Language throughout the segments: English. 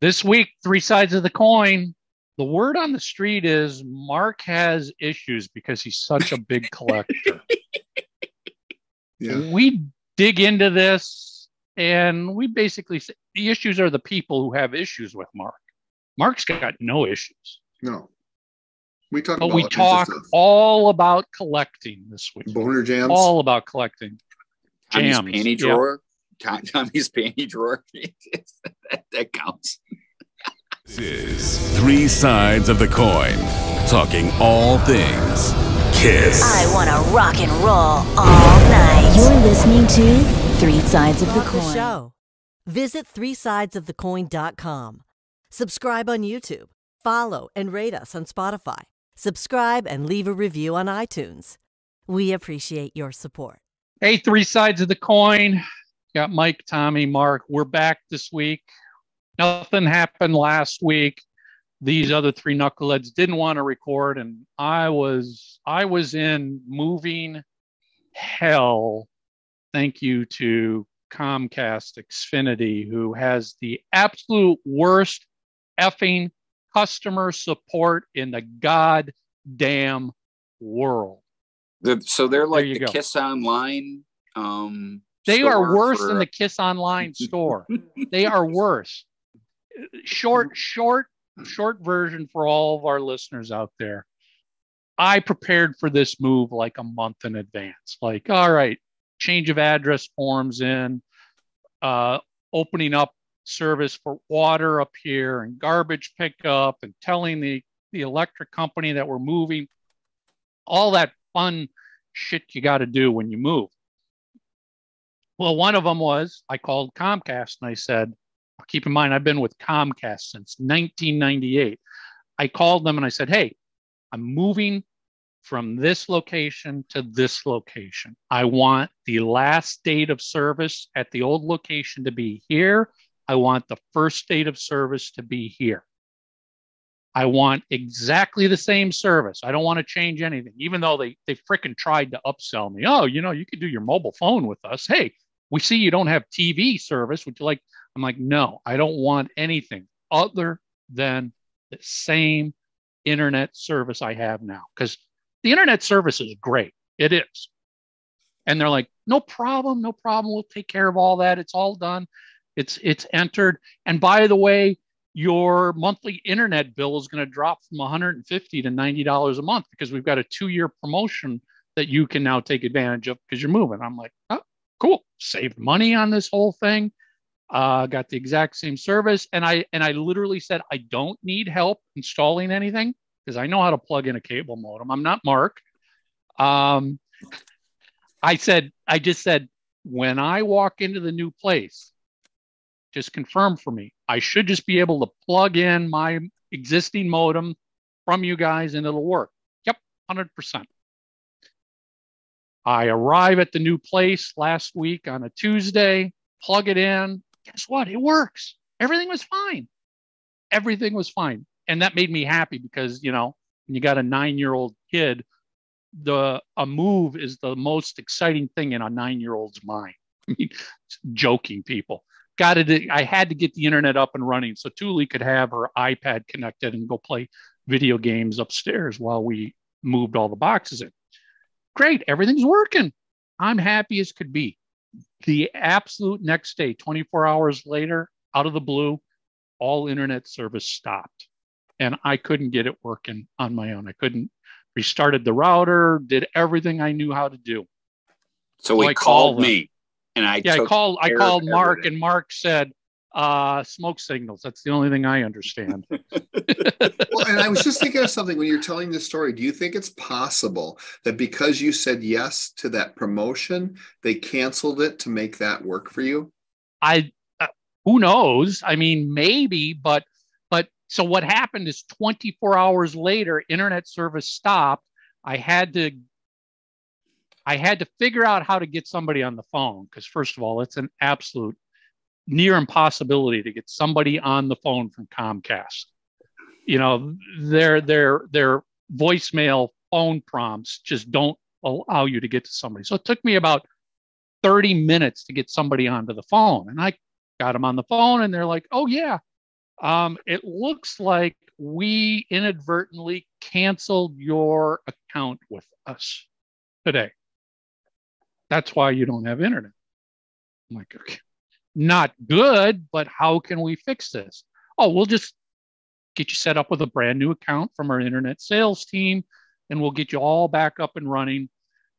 This week, three sides of the coin. The word on the street is Mark has issues because he's such a big collector. Yeah. We dig into this and we basically say the issues are the people who have issues with Mark. Mark's got no issues. No. We talk But about we all talk all about collecting this week. boner jams. All about collecting. Tommy's Jams, panty yeah. drawer. Tom- Tommy's panty drawer. that, that counts. This is Three Sides of the Coin, talking all things Kiss. I want to rock and roll all night. You're listening to Three Sides of the Love the Coin. show. Visit threesidesofthecoin.com. Subscribe on YouTube. Follow and rate us on Spotify. Subscribe and leave a review on iTunes. We appreciate your support. Hey, three sides of the coin. Got Mike, Tommy, Mark. We're back this week. Nothing happened last week. These other three knuckleheads didn't want to record, and I was I was in moving hell. Thank you to Comcast Xfinity, who has the absolute worst effing customer support in the goddamn world. The, so they're like the go. Kiss Online. Um, They are worse for- than the Kiss Online store. they are worse. Short, short, short version for all of our listeners out there. I prepared for this move like a month in advance. Like, all right, change of address forms in, uh, opening up service for water up here and garbage pickup and telling the, the electric company that we're moving, all that fun shit you got to do when you move. Well, one of them was I called Comcast and I said, keep in mind, I've been with Comcast since 1998. I called them and I said, hey, I'm moving from this location to this location. I want the last date of service at the old location to be here. I want the first date of service to be here. I want exactly the same service. I don't want to change anything, even though they they freaking tried to upsell me. Oh, you know, you could do your mobile phone with us. Hey, we see you don't have TV service. Would you like? I'm like, no, I don't want anything other than the same internet service I have now. Because the internet service is great. It is. And they're like, no problem, no problem. We'll take care of all that. It's all done. It's it's entered. And by the way, your monthly internet bill is going to drop from 150 to 90 dollars a month because we've got a two-year promotion that you can now take advantage of because you're moving. I'm like, oh, cool. Saved money on this whole thing. Uh, got the exact same service, and I and I literally said I don't need help installing anything because I know how to plug in a cable modem. I'm not Mark. Um, I said I just said when I walk into the new place, just confirm for me. I should just be able to plug in my existing modem from you guys and it'll work. Yep, 100%. I arrive at the new place last week on a Tuesday, plug it in. Guess what? It works. Everything was fine. Everything was fine. And that made me happy because, you know, when you got a nine year old kid, the a move is the most exciting thing in a nine year old's mind. I mean, joking people got it. I had to get the internet up and running so Thule could have her iPad connected and go play video games upstairs while we moved all the boxes in. Great, everything's working. I'm happy as could be. The absolute next day, 24 hours later, out of the blue, all internet service stopped. And I couldn't get it working on my own. I couldn't restarted the router, did everything I knew how to do. So So he I called called me, and I Yeah, I called I called Mark everything. and Mark said, uh, smoke signals. That's the only thing I understand. Well, and I was just thinking of something when you're telling this story. Do you think it's possible that because you said yes to that promotion, they canceled it to make that work for you? I uh, who knows? I mean, maybe, but but so what happened is 24 hours later, internet service stopped. I had to I had to figure out how to get somebody on the phone because first of all, it's an absolute near impossibility to get somebody on the phone from Comcast. You know, their their their voicemail phone prompts just don't allow you to get to somebody. So it took me about 30 minutes to get somebody onto the phone. And I got them on the phone and they're like, oh, yeah, Um, it looks like we inadvertently canceled your account with us today. That's why you don't have internet. I'm like, okay, not good, but how can we fix this? Oh, we'll just get you set up with a brand new account from our internet sales team, and we'll get you all back up and running.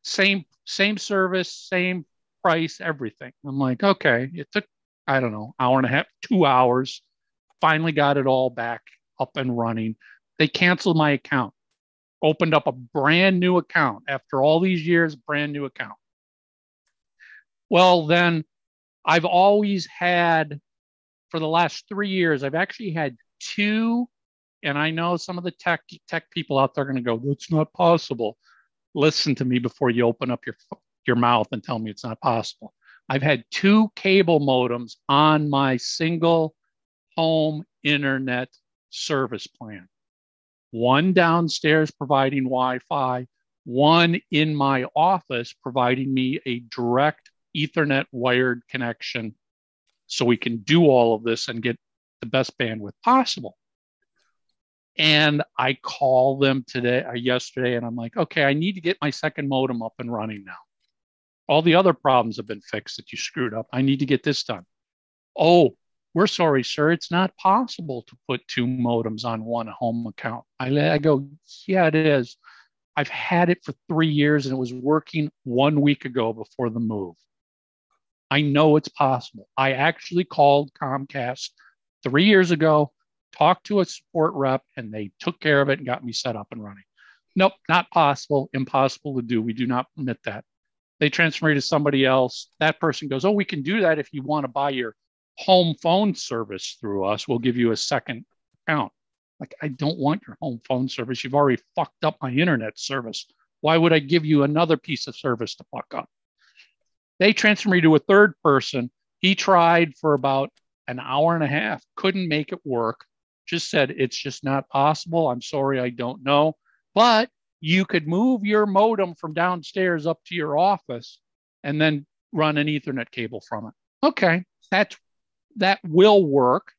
Same same service, same price, everything. I'm like, okay. It took I don't know, hour and a half, two hours. Finally got it all back up and running. They canceled my account, opened up a brand new account after all these years, brand new account. Well, then I've always had, for the last three years, I've actually had two, and I know some of the tech tech people out there are going to go, "That's not possible." Listen to me before you open up your your mouth and tell me it's not possible. I've had two cable modems on my single home internet service plan. One downstairs providing Wi Fi, one in my office providing me a direct Ethernet wired connection so we can do all of this and get the best bandwidth possible. And I call them today or uh, yesterday and I'm like, okay, I need to get my second modem up and running now. All the other problems have been fixed that you screwed up. I need to get this done. Oh, we're sorry, sir. It's not possible to put two modems on one home account. I, I go, yeah, it is. I've had it for three years and it was working one week ago before the move. I know it's possible. I actually called Comcast three years ago, talked to a support rep, and they took care of it and got me set up and running. Nope, not possible, impossible to do. We do not permit that. They transfer me to somebody else. That person goes, Oh, we can do that if you want to buy your home phone service through us. We'll give you a second account. Like, I don't want your home phone service. You've already fucked up my internet service. Why would I give you another piece of service to fuck up? They transferred me to a third person. He tried for about an hour and a half, couldn't make it work, just said, It's just not possible. I'm sorry, I don't know. But you could move your modem from downstairs up to your office and then run an ethernet cable from it okay that's that will work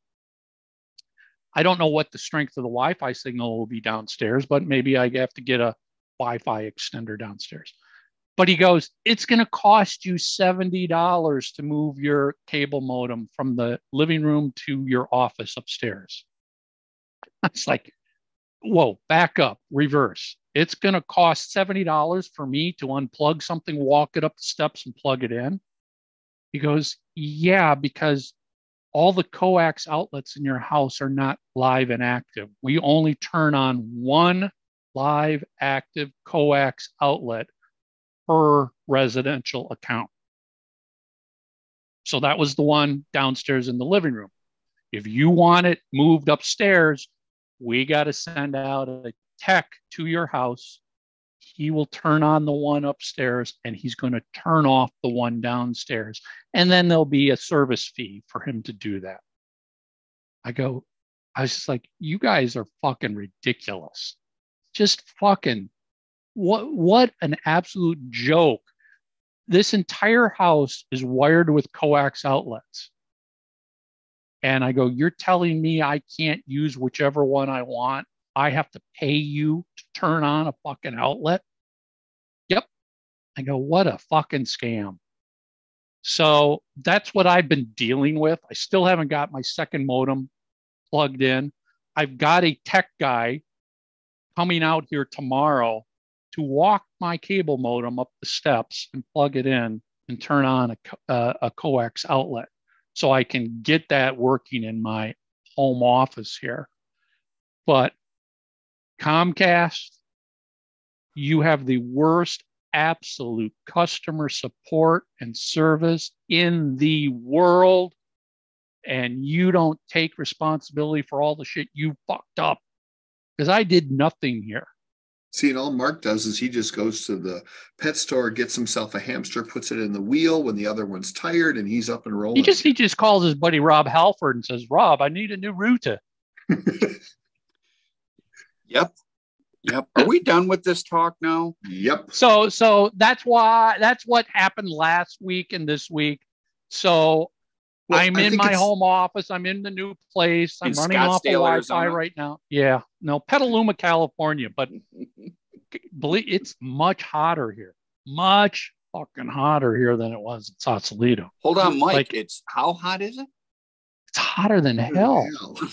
i don't know what the strength of the wi-fi signal will be downstairs but maybe i have to get a wi-fi extender downstairs but he goes it's going to cost you $70 to move your cable modem from the living room to your office upstairs it's like whoa back up reverse it's going to cost $70 for me to unplug something, walk it up the steps and plug it in. He goes, Yeah, because all the coax outlets in your house are not live and active. We only turn on one live active coax outlet per residential account. So that was the one downstairs in the living room. If you want it moved upstairs, we got to send out a tech to your house. He will turn on the one upstairs and he's going to turn off the one downstairs. And then there'll be a service fee for him to do that. I go, I was just like, you guys are fucking ridiculous. Just fucking what what an absolute joke. This entire house is wired with coax outlets. And I go, You're telling me I can't use whichever one I want? I have to pay you to turn on a fucking outlet. Yep. I go, what a fucking scam. So that's what I've been dealing with. I still haven't got my second modem plugged in. I've got a tech guy coming out here tomorrow to walk my cable modem up the steps and plug it in and turn on a, a, uh, a coax outlet so I can get that working in my home office here. But Comcast, you have the worst absolute customer support and service in the world. And you don't take responsibility for all the shit you fucked up. Because I did nothing here. See, and all Mark does is he just goes to the pet store, gets himself a hamster, puts it in the wheel when the other one's tired, and he's up and rolling. He just he just calls his buddy Rob Halford and says, "Rob, I need a new router." Yep. Yep. Are we done with this talk now? Yep. So so that's why that's what happened last week and this week. So Well, I'm I in my home office. I'm in the new place. I'm In running off of Scottsdale, Wi-Fi Arizona? right now. Yeah, no, Petaluma, California, but believe it's much hotter here. Much fucking hotter here than it was in Sausalito. Hold on, Mike. Like- it's how hot is it? It's hotter than hell. Hell.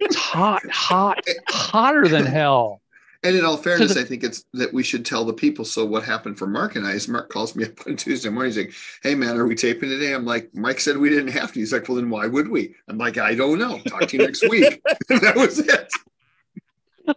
It's hot, hot, hotter than hell. And in all fairness, I think it's that we should tell the people. So what happened for Mark and I is Mark calls me up on Tuesday morning. He's like, "Hey man, are we taping today?" I'm like, "Mike said we didn't have to." He's like, "Well, then why would we?" I'm like, "I don't know. Talk to you next week." that was it.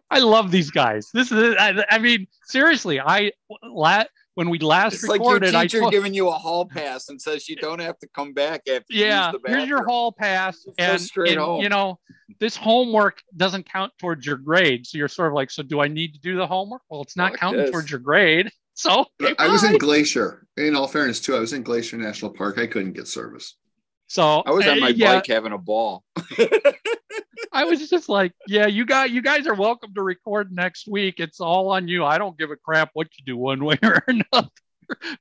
I love these guys. This is, I, I mean, seriously, I la- when we last It's like your recorded, I teacher giving you a hall pass and says you don't have to come back after you yeah, use the here's your hall pass, Go and, straight and, home. you know this homework doesn't count towards your grade. So you're sort of like, so do I need to do the homework? Well, it's not Fuck counting this. towards your grade. So I was in. Glacier. In all fairness, too, I was in Glacier National Park. I couldn't get service. so I was on uh, my yeah, bike having a ball. I was just like, yeah, you got you guys are welcome to record next week. It's all on you. I don't give a crap what you do one way or another.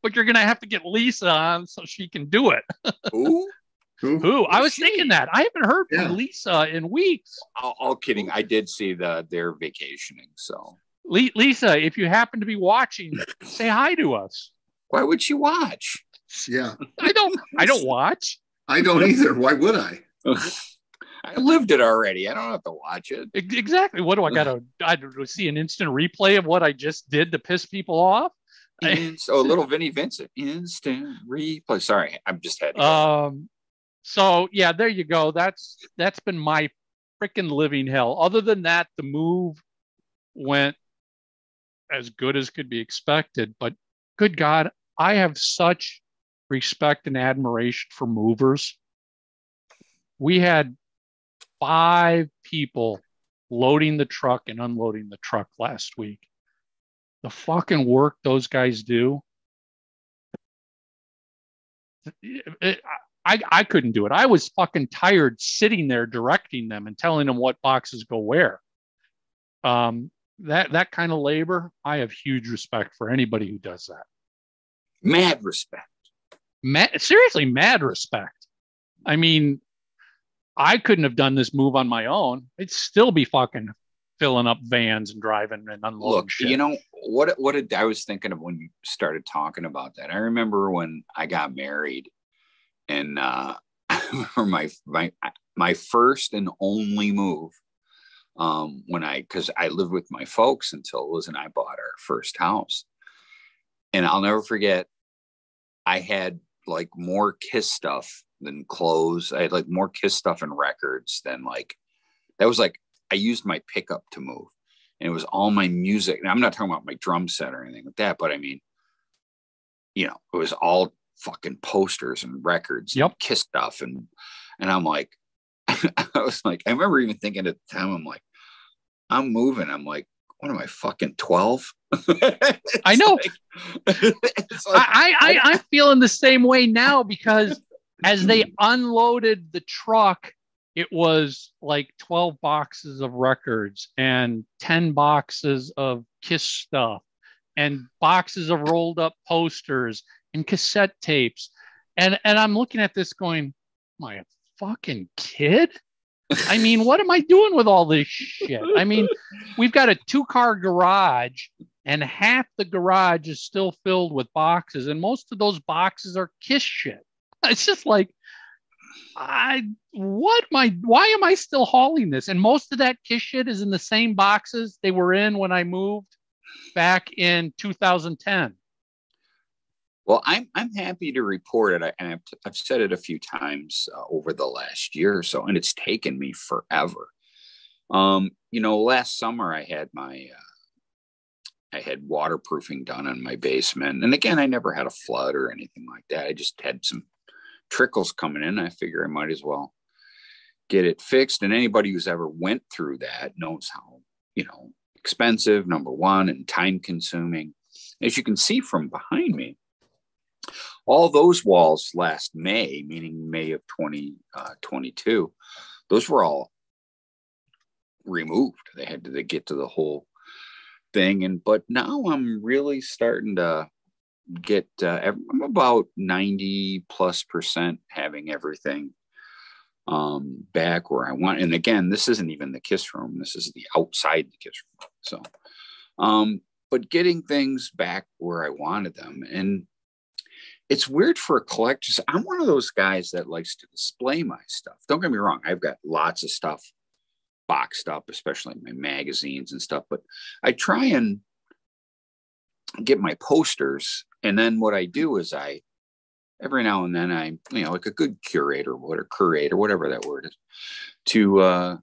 But you're gonna have to get Lisa on so she can do it. Ooh, Who? Who? I was she? thinking that. I haven't heard from Yeah. Lisa in weeks. all, all kidding. I did see the they're vacationing. So Le- Lisa, if you happen to be watching, say hi to us. why would she watch? Yeah, I don't. I don't watch. I don't either. Why would I? I lived it already. I don't have to watch it. Exactly. What do I got to? I see an instant replay of what I just did to piss people off. Inst- oh, little Vinnie Vincent, instant replay. Sorry, I'm just had. Um. So yeah, there you go. That's that's been my freaking living hell. Other than that, the move went as good as could be expected. But good God, I have such respect and admiration for movers. We had five people loading the truck and unloading the truck last week. The fucking work those guys do. It- I, I couldn't do it. I was fucking tired sitting there directing them and telling them what boxes go where. Um, that that kind of labor, I have huge respect for anybody who does that. Mad respect. Mad, seriously, mad respect. I mean, I couldn't have done this move on my own. I'd still be fucking filling up vans and driving and unloading Look, shit. you know what? What did I was thinking of when you started talking about that? I remember when I got married, and uh, for my my my first and only move, um, when I because I lived with my folks until Liz and I bought our first house, and I'll never forget. I had like more Kiss stuff than clothes. I had like more Kiss stuff and records than like that was like I used my pickup to move and it was all my music. And I'm not talking about my drum set or anything like that, but I mean, you know, it was all fucking posters and records, and Yep. Kiss stuff, and and I'm like, I was like, I remember even thinking at the time, I'm like, I'm moving. I'm like, what am I fucking twelve? I know. it's like, I, I, I, I'm feeling the same way now because as they unloaded the truck, it was like 12 boxes of records and 10 boxes of Kiss stuff and boxes of rolled up posters and cassette tapes. And, and I'm looking at this going, my fucking kid? I mean, what am I doing with all this shit? I mean, we've got a two car garage and half the garage is still filled with boxes and most of those boxes are kiss shit it's just like i what my why am i still hauling this and most of that kiss shit is in the same boxes they were in when i moved back in 2010 Well, I'm I'm happy to report it, I- and I've, I've said it a few times uh, over the last year or so, and it's taken me forever. Um, you know, last summer I had my uh, I had waterproofing done in my basement, and again, I never had a flood or anything like that. I just had some trickles coming in. I figure I might as well get it fixed. And anybody who's ever went through that knows how you know expensive, number one, and time consuming. As you can see from behind me, all those walls last May, meaning May of 2022, uh, those were all removed. They had to get to the whole thing. And but now I'm really starting to get uh, I'm about 90 plus percent having everything um, back where I want. And again, this isn't even the kiss room. This is the outside the kiss room. So, um, but getting things back where I wanted them. And it's weird for a collector. I'm one of those guys that likes to display my stuff. Don't get me wrong. I've got lots of stuff boxed up, especially my magazines and stuff, but I try and get my posters. And then what I do is I, every now and then I, you know, like a good curator, what a curator, whatever that word is, to, uh,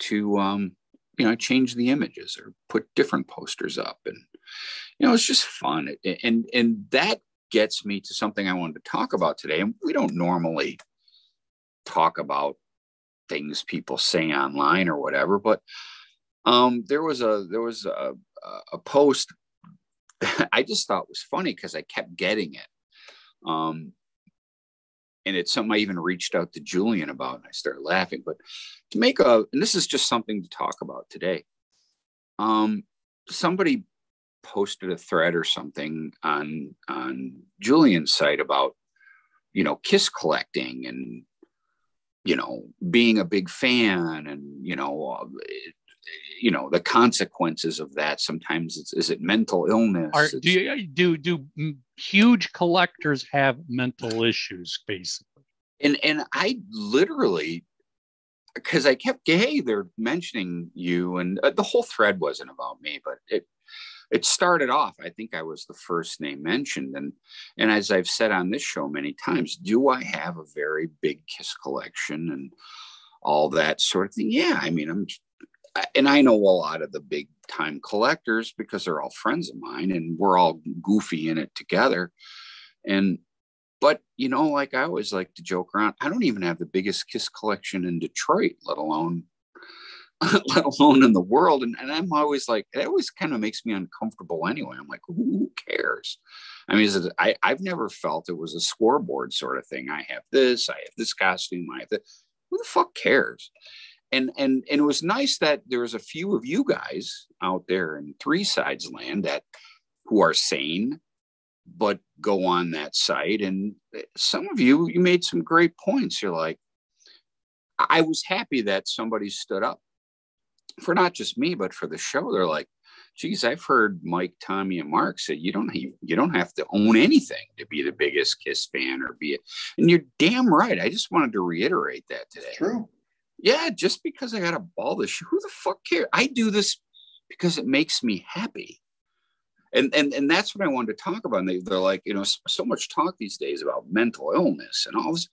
to, um, you know, change the images or put different posters up. And, you know, it's just fun. And, and that gets me to something I wanted to talk about today. And we don't normally talk about things people say online or whatever, but um, there was a there was a, a post I just thought it was funny because I kept getting it. Um, and it's something I even reached out to Julian about, and I started laughing. But to make a, and this is just something to talk about today. Um, somebody posted a thread or something on on Julian's site about you know kiss collecting and you know being a big fan and you know uh, you know the consequences of that sometimes it's is it mental illness? Are, do you, do do huge collectors have mental issues basically? And and i literally because i kept hey they're mentioning you and uh, the whole thread wasn't about me but it it started off i think i was the first name mentioned and and as i've said on this show many times do i have a very big kiss collection and all that sort of thing? Yeah i mean i'm and i know a lot of the big time collectors because they're all friends of mine and we're all goofy in it together and but you know like i always like to joke around i don't even have the biggest kiss collection in detroit let alone let alone in the world. And, and I'm always like, it always kind of makes me uncomfortable anyway. I'm like, who cares? I mean, it, I, I've never felt it was a scoreboard sort of thing. I have this, I have this costume, I have that. Who the fuck cares? And, and and it was nice that there was a few of you guys out there in three sides land that who are sane but go on that site and eh, some of you you made some great points you're like i was happy that somebody stood up for not just me, but for the show, they're like, geez, I've heard Mike, Tommy, and Mark say you don't you don't have to own anything to be the biggest Kiss fan or be it. And you're damn right. I just wanted to reiterate that today. True. Yeah, just because I got a ball this show, who the fuck cares? I do this because it makes me happy. And, and and that's what I wanted to talk about. And they, they're like, you know, so, so much talk these days about mental illness and all this.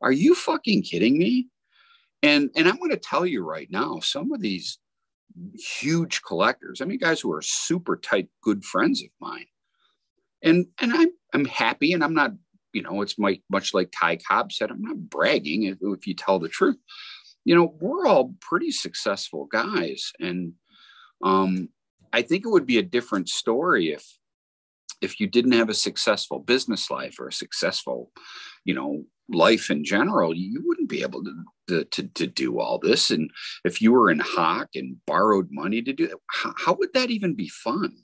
Are you fucking kidding me? And and I'm going to tell you right now, some of these huge collectors, I mean, guys who are super tight, good friends of mine, and and I'm I'm happy, and I'm not, you know, it's my, much like Ty Cobb said, I'm not bragging if, if you tell the truth. You know, we're all pretty successful guys, and um, I think it would be a different story if if you didn't have a successful business life or a successful, you know, life in general, you wouldn't be able to, to, to, to do all this. And if you were in hock and borrowed money to do it, how, how would that even be fun?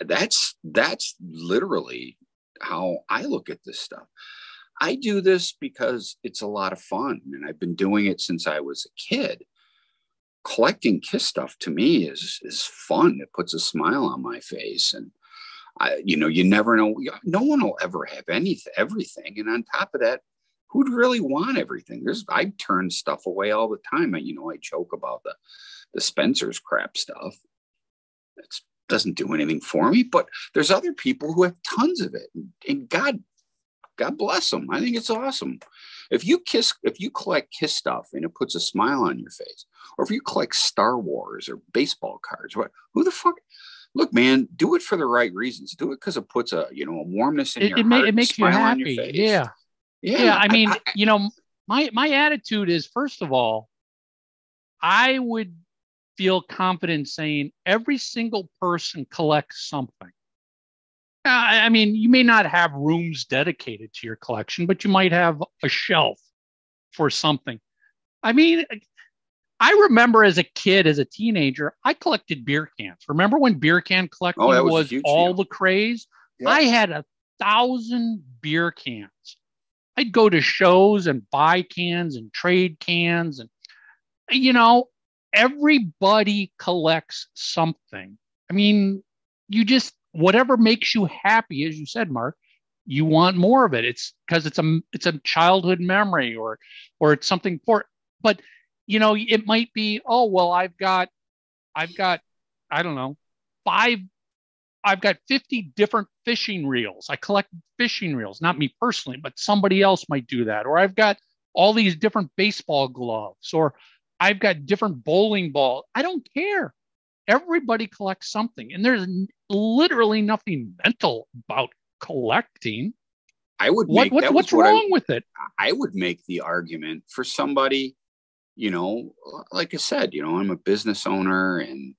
That's that's literally how I look at this stuff. I do this because it's a lot of fun, and I've been doing it since I was a kid. Collecting Kiss stuff to me is is fun. It puts a smile on my face, and I, you know, you never know. No one will ever have anything, everything. And on top of that, who'd really want everything? There's, I turn stuff away all the time. I, you know, I joke about the, the Spencer's crap stuff. It doesn't do anything for me, but there's other people who have tons of it. And, and God, God bless them. I think it's awesome. If you kiss, if you collect kiss stuff and it puts a smile on your face, or if you collect Star Wars or baseball cards, what, who the fuck? look, man, do it for the right reasons. Do it because it puts a you know a warmness in it, your it, heart. it makes you happy. Yeah. yeah. Yeah. I mean, I, I, you know, my my attitude is first of all, I would feel confident saying every single person collects something. Uh, I mean, you may not have rooms dedicated to your collection, but you might have a shelf for something. I mean, I remember as a kid, as a teenager, I collected beer cans. Remember when beer can collecting Oh, was was, all deal. the craze? Yeah. I had a thousand beer cans. I'd go to shows and buy cans and trade cans. And, you know, everybody collects something. I mean, you just, whatever makes you happy, as you said, Mark, you want more of it. It's because it's a, it's a childhood memory or, or it's something for, but you know, it might be, oh, well, I've got, I've got, I don't know, five, I've got 50 different fishing reels. I collect fishing reels, not me personally, but somebody else might do that. Or I've got all these different baseball gloves, or I've got different bowling balls. I don't care. Everybody collects something, and there's literally nothing mental about collecting. I would make what that what's what I- wrong with it? I would make the argument for somebody, you know, like I said, you know, I'm a business owner and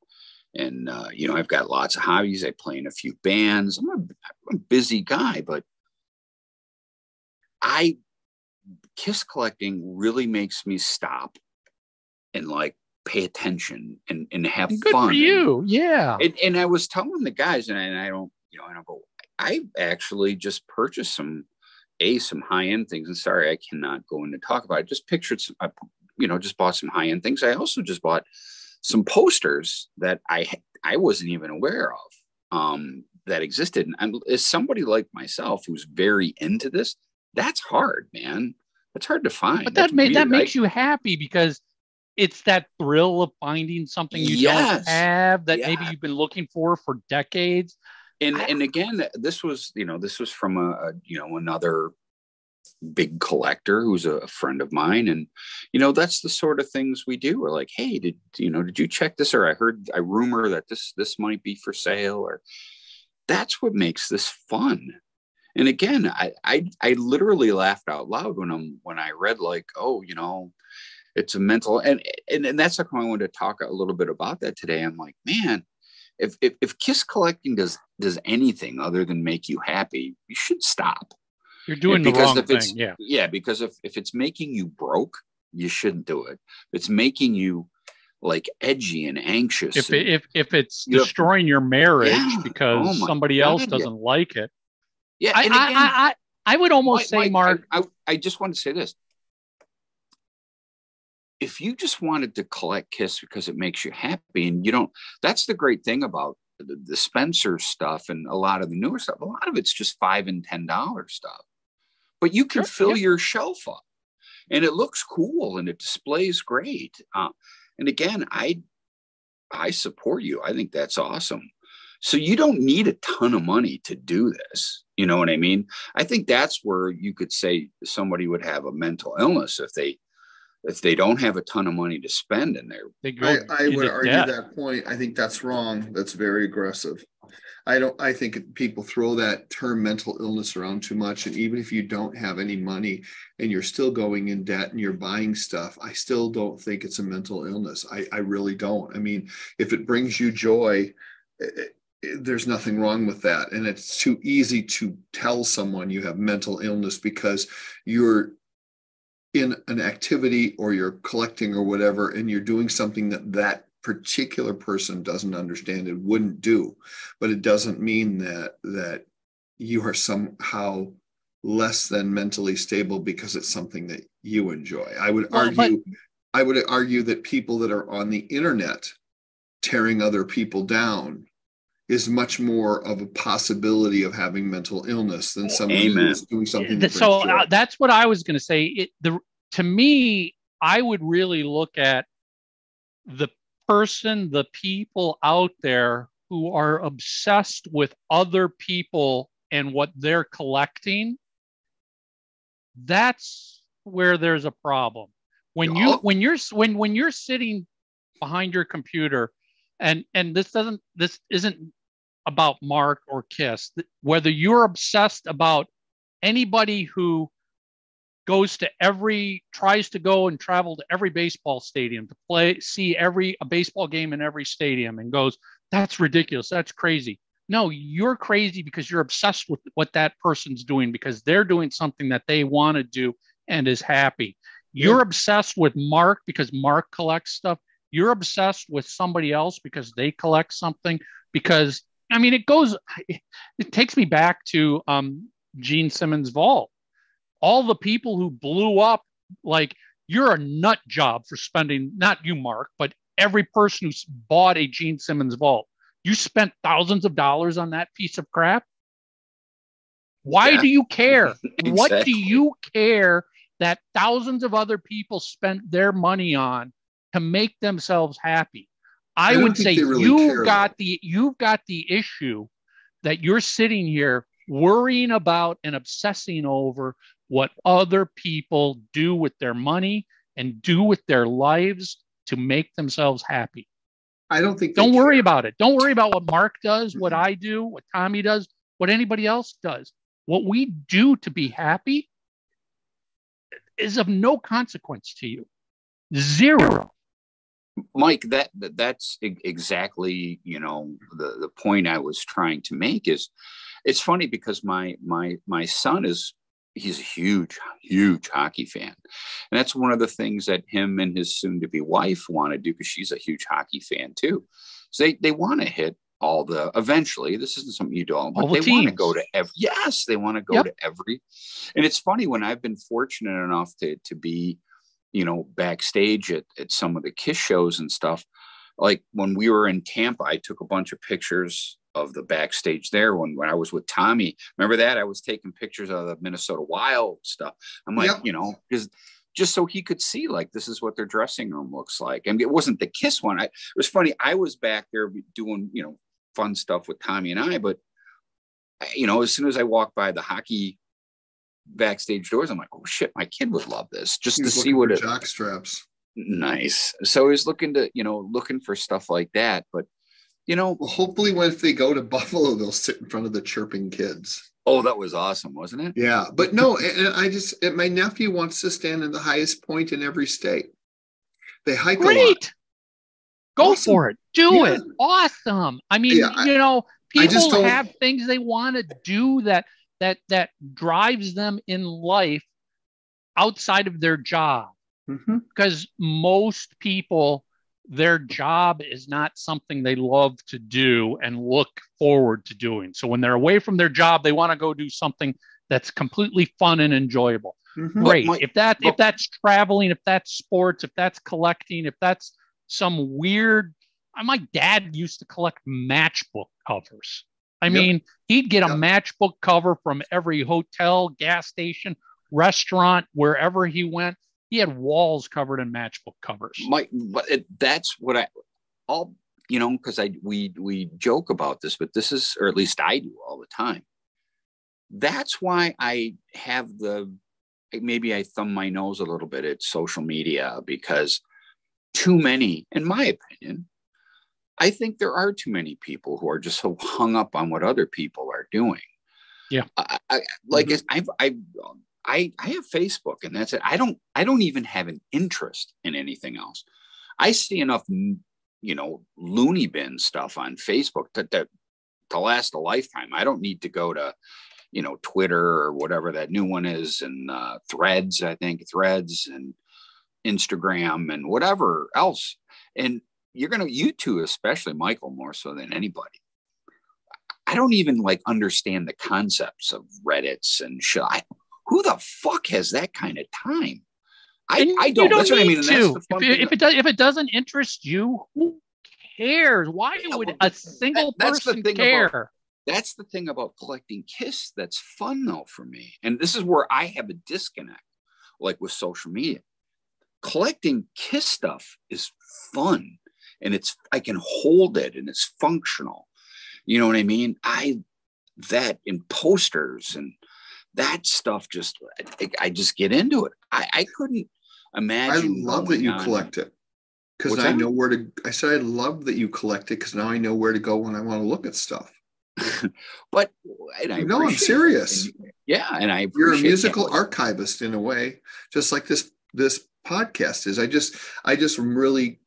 and uh, you know, I've got lots of hobbies. I play in a few bands. I'm a, I'm a busy guy, but I kiss collecting really makes me stop and like pay attention and and have Good fun. for you. Yeah. And, and I was telling the guys, and I, and I don't, you know, I don't go. I actually just purchased some, a some high end things. And sorry, I cannot go into talk about. it. I just pictured some, I, you know, just bought some high end things. I also just bought some posters that I I wasn't even aware of um, that existed. And I'm, as somebody like myself who's very into this, that's hard, man. That's hard to find. but That's that made that weird. I- makes you happy because it's that thrill of finding something you Yes. don't have that maybe you've been looking for for decades. and I- and again this was you know this was from a, a you know another big collector who's a friend of mine. And you know that's the sort of things we do. We're like hey did you know did you check this? Or i heard i rumor that this this might be for sale. Or that's what makes this fun. And again i i, I literally laughed out loud when i'm when i read like oh you know it's a mental and and, and that's how i wanted to talk a little bit about that today i'm like man if, if if kiss collecting does does anything other than make you happy you should stop You're doing the because wrong if it's thing. Yeah. yeah because if, if it's making you broke you shouldn't do it if it's making you like edgy and anxious If and- if if it's You have- destroying your marriage Yeah. because Oh somebody else God, yeah. doesn't like it, yeah I, and I, again, I, I I would almost Mike- say, Mike, Mark, I, I, I just want to say this if you just wanted to collect kiss because it makes you happy and you don't that's the great thing about the, the spencer stuff and a lot of the newer stuff. A lot of it's just five and ten dollar stuff. But you can Sure, fill yeah. your shelf up and it looks cool and it displays great. Uh, and again i i support you. I think that's awesome. So you don't need a ton of money to do this you know what i mean? I think that's where you could say somebody would have a mental illness if they if they don't have a ton of money to spend and they're. I, I would argue debt. that point. I think that's wrong. That's very aggressive. I don't, I think people throw that term mental illness around too much. And even if you don't have any money and you're still going in debt and you're buying stuff, I still don't think it's a mental illness. I, I really don't. I mean, if it brings you joy, eh, eh, there's nothing wrong with that. And it's too easy to tell someone you have mental illness because you're in an activity or you're collecting or whatever, and you're doing something that that particular person doesn't understand and wouldn't do. But it doesn't mean that that you are somehow less than mentally stable because it's something that you enjoy. I would Well, but- argue I would argue that people that are on the internet tearing other people down is much more of a possibility of having mental illness than somebody Amen. who's doing something. So uh, that's what I was going to say. It the to me, I would really look at the person, the people out there who are obsessed with other people and what they're collecting. That's where there's a problem. When you Yeah. when you're when when you're sitting behind your computer, and and this doesn't this isn't about Mark or Kiss. Whether you're obsessed about anybody who goes to every tries to go and travel to every baseball stadium to play see every a baseball game in every stadium and goes that's ridiculous that's crazy no you're crazy because you're obsessed with what that person's doing because they're doing something that they want to do and is happy You're Yeah. obsessed with Mark because Mark collects stuff. You're obsessed with somebody else because they collect something. Because I mean, it goes. It takes me back to um, Gene Simmons' vault. All the people who blew up, like you're a nut job for spending. Not you, Mark, but every person who bought a Gene Simmons vault. You spent thousands of dollars on that piece of crap. Why Yeah. do you care? What do you care that thousands of other people spent their money on to make themselves happy? I, I would say really you got the you've got the issue that you're sitting here worrying about and obsessing over what other people do with their money and do with their lives to make themselves happy. I don't think. Don't worry care. about it. Don't worry about what Mark does, what. I do, what Tommy does, what anybody else does. What we do to be happy is of no consequence to you. Zero. Mike, that, that that's exactly you know the the point I was trying to make is it's funny because my my my son is he's a huge huge hockey fan. And that's one of the things that him and his soon to be wife want to do because she's a huge hockey fan too. So they they want to hit all the eventually this isn't something you do all but All the they want to go to every yes they want to go Yep. to every and it's funny when i've been fortunate enough to to be you know backstage at, at some of the kiss shows and stuff like when we were in tampa i took a bunch of pictures of the backstage there when, when i was with tommy. Remember that? I was taking pictures of the minnesota wild stuff. I'm like Yep. you know because just so he could see like this is what their dressing room looks like. And it wasn't the kiss one. I, it was funny i was back there doing you know fun stuff with tommy and i but you know as soon as i walked by the hockey backstage doors i'm like oh shit my kid would love this just to see what it jock straps. nice so he's looking to you know looking for stuff like that but you know Well, hopefully, when if they go to Buffalo, they'll sit in front of the chirping kids. oh that was awesome wasn't it Yeah, but no, and and I just and my nephew wants to stand in the highest point in every state. They hike a lot. Go Awesome. for it. Do Yeah. it. Awesome. I mean, Yeah, I- you know, people don't- have things they want to do that that that drives them in life outside of their job. Mhm. because most people their job is not something they love to do and look forward to doing so when they're away from their job they want to go do something that's completely fun and enjoyable Mhm. great my- if that but- if that's traveling if that's sports if that's collecting if that's some weird my dad used to collect matchbook covers i Yep. mean he'd get a matchbook cover from every hotel gas station restaurant wherever he went. He had walls covered in matchbook covers. My but it, that's what i all you know because i we we joke about this but this is or at least i do all the time. That's why i have the maybe i thumb my nose a little bit at social media because too many in my opinion i think there are too many people who are just so hung up on what other people are doing Yeah. I, I like it's- I've, I've I, I have Facebook and that's it. I don't I don't even have an interest in anything else. I see enough mm, you know loony bin stuff on Facebook that that to last a lifetime. I don't need to go to you know Twitter or whatever that new one is and uh, Threads. I think Threads and Instagram and whatever else. And you're gonna you two especially Michael more so than anybody. I don't even like understand the concepts of Reddits and shit. I, who the fuck has that kind of time? I, And I you don't. That's what I mean. To. the if, it, if it does, if it doesn't interest you, who cares? Why would a single that's the person thing about- care? that's the thing about collecting Kiss that's fun though for me. And this is where I have a disconnect, like with social media. Collecting Kiss stuff is fun and it's I can hold it and it's functional. You know what I mean? I that in posters and that stuff just I, I just get into it. I, I couldn't imagine. I love that you on- collect it because I know where to. I said I love that you collect it because now I know where to go when I want to look at stuff. but and I No, I'm serious. And- yeah, and I You're a musical that. archivist in a way, just like this this podcast is. I just I just really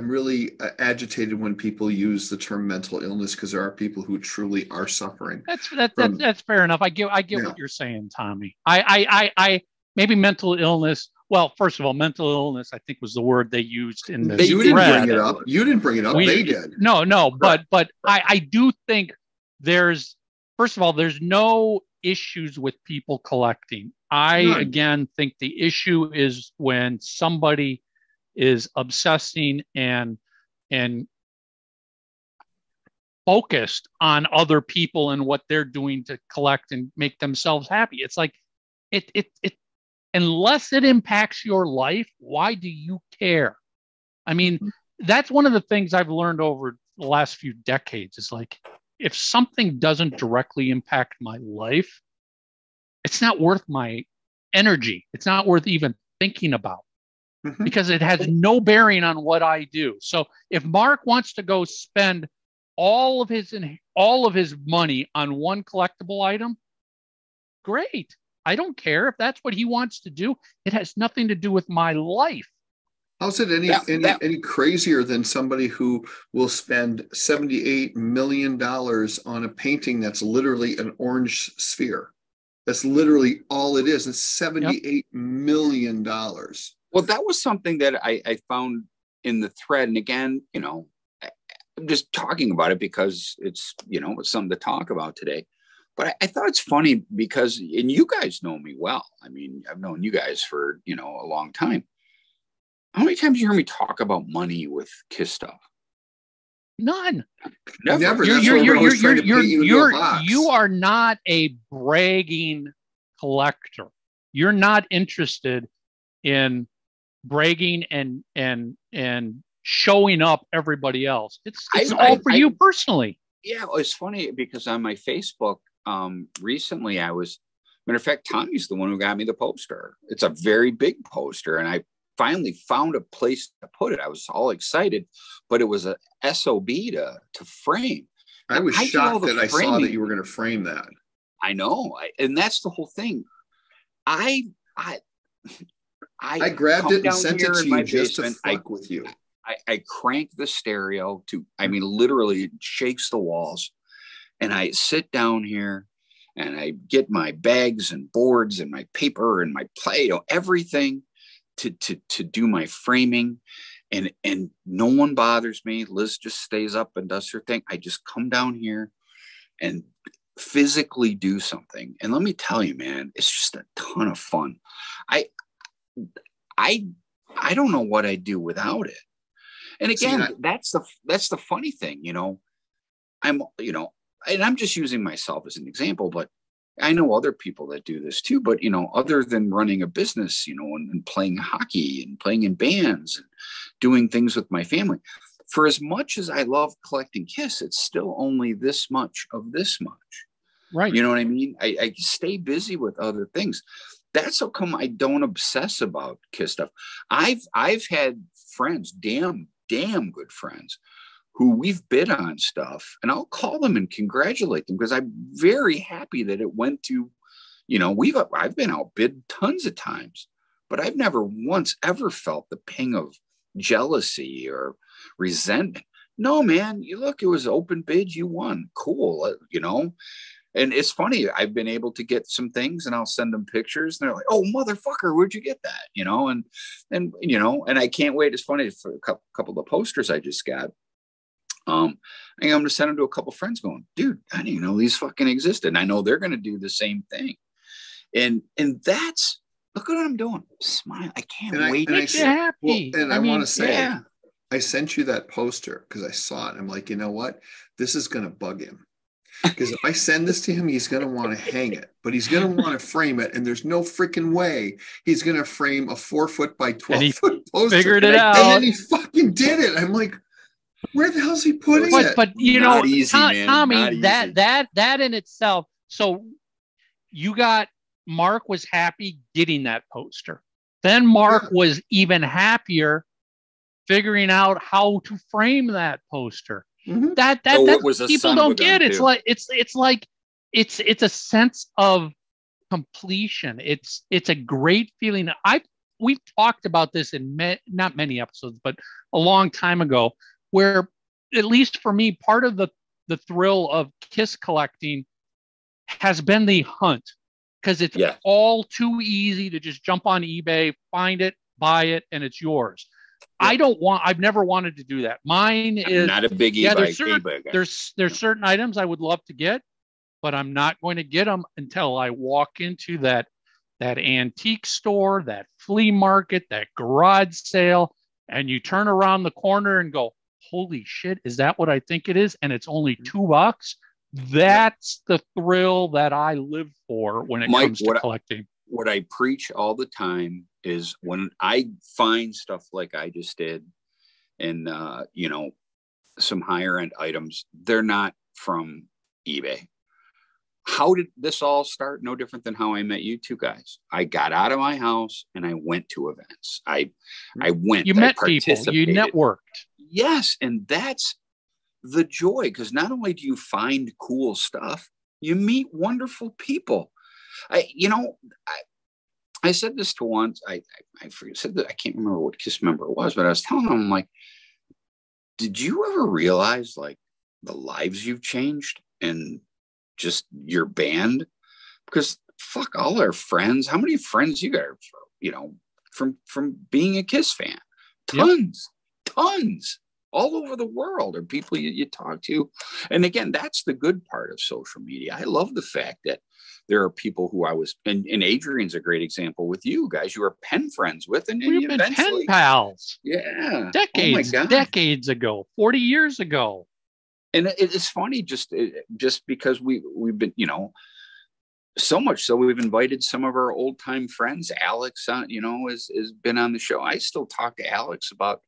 I'm really uh, agitated when people use the term mental illness because there are people who truly are suffering. That's that, From- that's that's fair enough. I get I get Yeah. what you're saying, Tommy. I I I I maybe mental illness. Well, first of all, mental illness, I think, was the word they used in the you didn't bring it up. You didn't bring it up. We- they did. No, no, but but I, I do think there's first of all, there's no issues with people collecting. I None. again think the issue is when somebody is obsessing and and focused on other people and what they're doing to collect and make themselves happy. It's like it it it unless it impacts your life, why do you care? I mean, mm-hmm. that's one of the things I've learned over the last few decades is like if something doesn't directly impact my life, it's not worth my energy. It's not worth even thinking about Mhm. because it has no bearing on what I do. So if Mark wants to go spend all of his all of his money on one collectible item, great. I don't care if that's what he wants to do. It has nothing to do with my life. How's it any That- any, that- any crazier than somebody who will spend seventy-eight million dollars on a painting that's literally an orange sphere? That's literally all it is. It's seventy-eight million dollars. Well, that was something that I, I found in the thread. And again, you know, I- I'm just talking about it because it's, you know, it's something to talk about today. But I, I thought it's funny because, and you guys know me well. I mean, I've known you guys for, you know, a long time. How many times you hear me talk about money with Kiss stuff? None. Never. Never. You're, you're, you're, you're, you're, you you're, you are not a bragging collector. You're not interested in bragging and and and showing up everybody else. It's it's I- all I- for I- you personally. Yeah, well, it's funny because on my Facebook um recently I was matter of fact, Tommy's the one who got me the poster. It's a very big poster, and I finally found a place to put it. I was all excited, but it was a SOB to to frame. I was I shocked the that I saw that you were going to frame that. I know, I, and that's the whole thing. I I I, I grabbed it and sent it to you just to basement, I fuck with you. I, I crank the stereo to, I mean, literally it shakes the walls. And I sit down here and I get my bags and boards and my paper and my play, you know, everything to, to, to do my framing. And, and no one bothers me. Liz just stays up and does her thing. I just come down here and physically do something. And let me tell you, man, it's just a ton of fun. I, I, I don't know what I'd do without it. And See, again, I- that's the that's the funny thing, you know. I'm, you know, and I'm just using myself as an example, but I know other people that do this too. But you know, other than running a business, you know, and, and playing hockey and playing in bands and doing things with my family, for as much as I love collecting Kiss, it's still only this much of this much. Right. You know what I mean? I, I stay busy with other things. That's how come I don't obsess about Kiss stuff. I've I've had friends, damn, damn good friends, who we've bid on stuff, and I'll call them and congratulate them because I'm very happy that it went to, you know, we've I've been outbid tons of times, but I've never once ever felt the ping of jealousy or resentment. No, man, you look, it was open bid, you won. Cool, uh, you know. And it's funny, I've been able to get some things and I'll send them pictures and they're like, oh, motherfucker, where'd you get that? You know, and, and, you know, and I can't wait. It's funny for a couple, couple of the posters I just got. Um, I think I'm going to send them to a couple friends going, dude, I didn't even know these fucking existed. And I know they're going to do the same thing. And, and that's, look at what I'm doing. Smile. I can't And I- wait. and I Makes you happy. Well, and I, mean, want to say, yeah. I sent you that poster because I saw it. I'm like, you know what? This is going to bug him. Because if I send this to him, he's going to want to hang it, but he's going to want to frame it. And there's no freaking way he's going to frame a four foot by 12 he foot poster. figured it and out. then he fucking did it. I'm like, where the hell's he putting but it? but you Not know easy, Tom- tommy Not easy. that that that in itself so you got mark was happy getting that poster then mark Yeah. was even happier figuring out how to frame that poster Mhm. that that it that people don't get it's too. like it's it's like it's it's a sense of completion it's it's a great feeling i we've talked about this in ma- not many episodes but a long time ago where at least for me part of the the thrill of kiss collecting has been the hunt because it's Yeah. all too easy to just jump on eBay, find it, buy it, and it's yours. I don't want. I've never wanted to do that. Mine I'm is not a big yeah, there's certain- there's there's certain items I would love to get, but I'm not going to get them until I walk into that that antique store, that flea market, that garage sale, and you turn around the corner and go, "Holy shit, is that what I think it is?" And it's only Mm-hmm. two bucks. That's the thrill that I live for when it Mike, comes to what I- collecting. what I preach all the time is when I find stuff like I just did, and uh, you know, some higher end items, they're not from eBay. How did this all start? No different than how I met you two guys. I got out of my house and I went to events. I I went. You met people, you networked. Yes, and that's the joy because not only do you find cool stuff, you meet wonderful people. I, you know, I, I said this to once. I, I, I said that I can't remember what Kiss member it was, but I was telling him like, did you ever realize like the lives you've changed and just your band? Because fuck all our friends. How many friends you got? You know, from from being a Kiss fan, Yep. tons, tons all over the world are people you, you talk to. And again, that's the good part of social media. I love the fact that there are people who I was, and, and Adrian's a great example with you guys. You were pen friends with, and, and We've been pen pals. Yeah, decades, Oh decades ago, 40 years ago. and it, it's funny just it- just because we we've been you know so much so we've invited some of our old time friends. Alex uh, you know has, has been on the show. I still talk to alex about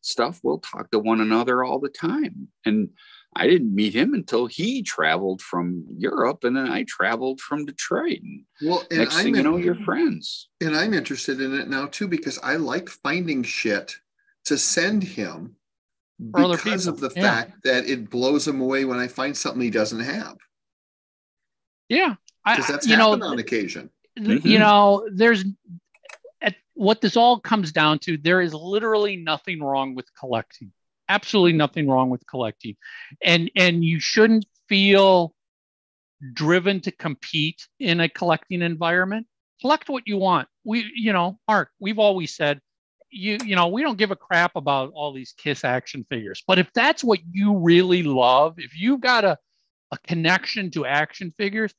stuff. We'll talk to one another all the time. And i didn't meet him until he traveled from europe and then i traveled from detroit and Well, and next I'm thing you know you're friends and I'm interested in it now too because I like finding shit to send him For because of the yeah. fact that it blows him away when I find something he doesn't have. Yeah. I, Because that's you know, on occasion. th- Mhm. you know, there's at what this all comes down to, there is literally nothing wrong with collecting. Absolutely nothing wrong with collecting. And and you shouldn't feel driven to compete in a collecting environment. Collect what you want. We, you know, Mark, we've always said you, you know, we don't give a crap about all these kiss action figures. But if that's what you really love, if you've got a, a connection to action figures,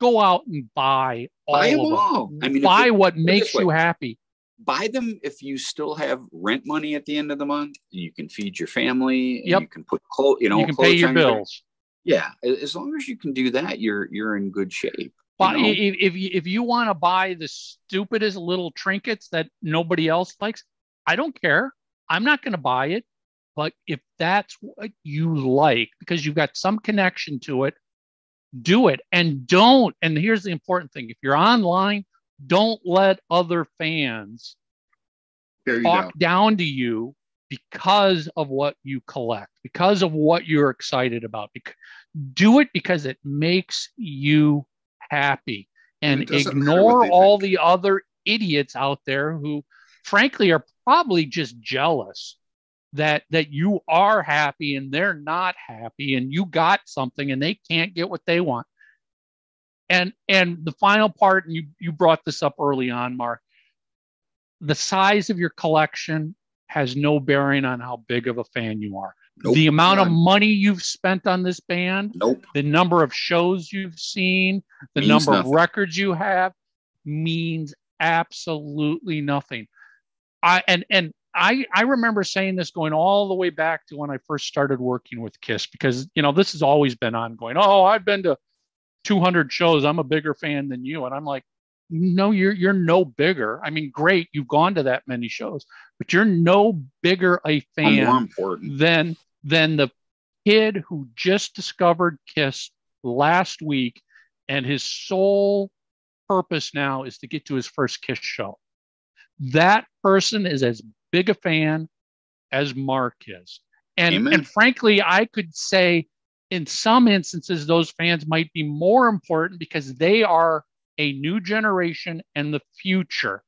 go out and buy all Buy of them all. I mean, buy it- what makes you happy. Buy them if you still have rent money at the end of the month and you can feed your family and Yep. you can put clothes you know you can pay your bills. yeah as long as you can do that you're you're in good shape But you know? if, if you, if you want to buy the stupidest little trinkets that nobody else likes, I don't care. I'm not going to buy it. But if that's what you like, because you've got some connection to it, do it. And don't, and here's the important thing if you're online, don't let other fans talk down. down to you because of what you collect, because of what you're excited about. Do it because it makes you happy And and it doesn't matter what ignore all think. the other idiots out there who frankly are probably just jealous that that you are happy and they're not happy and you got something and they can't get what they want and and the final part and you you brought this up early on mark the size of your collection has no bearing on how big of a fan you are Nope, the amount of money you've spent on this band nope the number of shows you've seen, the Means number nothing. of records you have means absolutely nothing. I and and I I remember saying this going all the way back to when I first started working with Kiss because you know this has always been ongoing. Oh, I've been to 200 shows. I'm a bigger fan than you, and I'm like, no, you're you're no bigger. I mean, great, you've gone to that many shows, but you're no bigger a fan more important than than the kid who just discovered Kiss last week, and his sole purpose now is to get to his first Kiss show. That person is as big a fan as Mark is, and Amen. and frankly, I could say in some instances those fans might be more important because they are a new generation and the future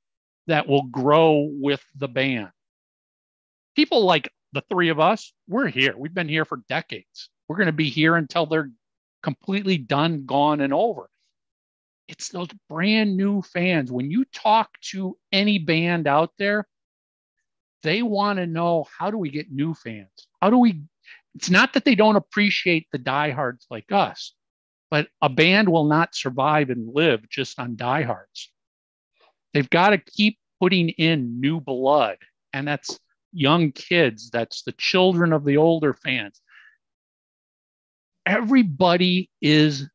that will grow with the band people like the three of us, we're here. We've been here for decades. We're going to be here until they're completely done, gone, and over. it's those brand new fans. When you talk to any band out there, they want to know how do we get new fans? How do we? It's not that they don't appreciate the diehards like us, but a band will not survive and live just on diehards. They've got to keep putting in new blood, and that's young kids, that's the children of the older fans. Everybody is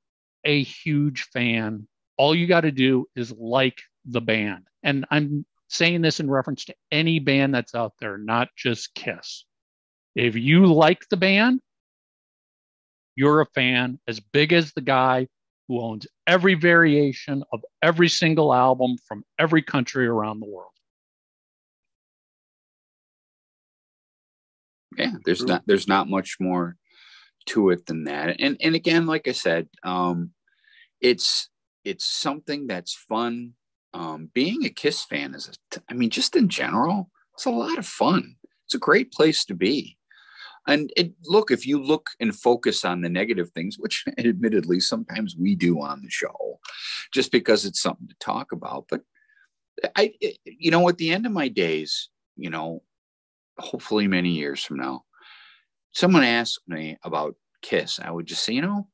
a huge fan. All you got to do is like the band. And I'm saying this in reference to any band that's out there, not just Kiss. If you like the band, you're a fan as big as the guy who owns every variation of every single album from every country around the world. Yeah, there's not there's not much more to it than that. And and again, like I said, um, it's it's something that's fun. Um, being a Kiss fan is, a, I mean, just in general, it's a lot of fun. It's a great place to be. And it, look, if you look and focus on the negative things, which admittedly sometimes we do on the show, just because it's something to talk about. But I, you know, at the end of my days, you know, hopefully many years from now, someone asked me about Kiss, I would just say, you know,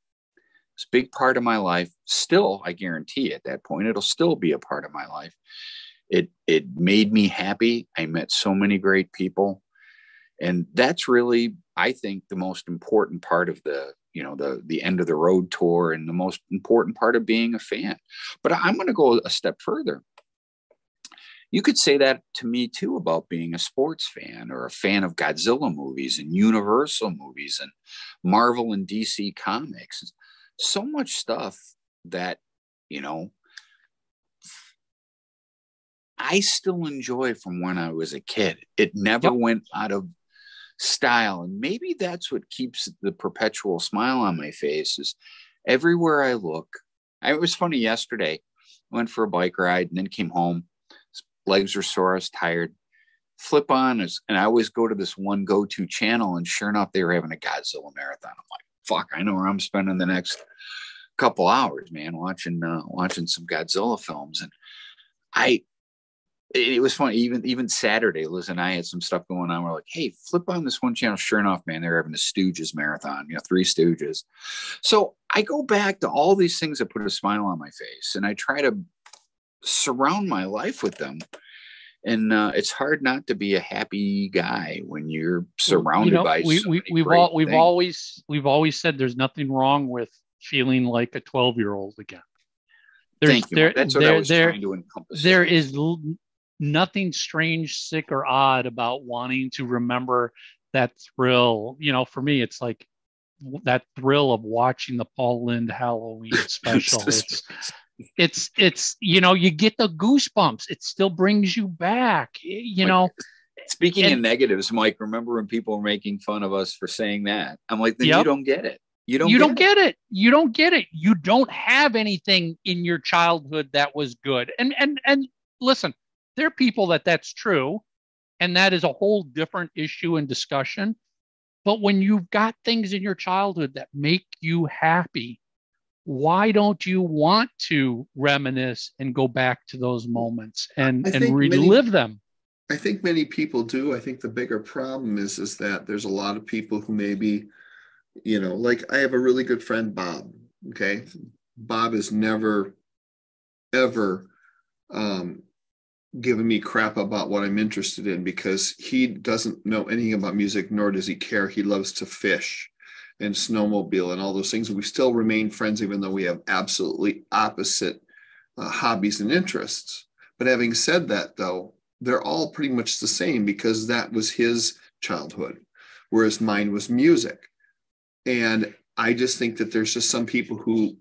it's a big part of my life. Still, I guarantee at that point, it'll still be a part of my life. It it made me happy. I met so many great people and that's really i think the most important part of the you know the the end of the road tour and the most important part of being a fan but i'm going to go a step further you could say that to me too about being a sports fan or a fan of godzilla movies and universal movies and marvel and dc comics so much stuff that you know I still enjoy from when I was a kid. It never yep. went out of style. And maybe that's what keeps the perpetual smile on my face is everywhere I look. I, it was funny yesterday. Went for a bike ride and then came home. Legs were sore. I was tired. Flip on, and I always go to this one go-to channel, and sure enough, they were having a Godzilla marathon. I'm like, fuck, I know where I'm spending the next couple hours, man, watching uh, watching some Godzilla films. And I it was funny. Even even Saturday, Liz and I had some stuff going on. We're like, hey, flip on this one channel. Sure enough, man, they're having the Stooges marathon. You know, Three Stooges. So I go back to all these things that put a smile on my face, and I try to surround my life with them. And uh, it's hard not to be a happy guy when you're surrounded you know, by. We, so we we've all we've things. always we've always said there's nothing wrong with feeling like a 12 year old again. There's, Thank you. There, That's what there, I was there, trying to encompass. There is nothing strange, sick, or odd about wanting to remember that thrill. You know, for me, it's like that thrill of watching the Paul Lynde Halloween special. it's it's it's you know you get the goosebumps. It still brings you back. You know. Speaking and, of negatives, Mike, remember when people were making fun of us for saying that? I'm like, then yep. you don't get it. You don't. You get don't it. get it. You don't get it. You don't have anything in your childhood that was good. And and and listen, there are people that that's true, and that is a whole different issue and discussion. But when you've got things in your childhood that make you happy, why don't you want to reminisce and go back to those moments and, and relive many, them? I think many people do. I think the bigger problem is is that there's a lot of people who maybe, you know, like I have a really good friend, Bob. Okay. Bob is never, ever um, giving me crap about what I'm interested in because he doesn't know anything about music, nor does he care. He loves to fish and snowmobile and all those things. We still remain friends, even though we have absolutely opposite uh, hobbies and interests. But having said that, though, they're all pretty much the same because that was his childhood, whereas mine was music. And I just think that there's just some people who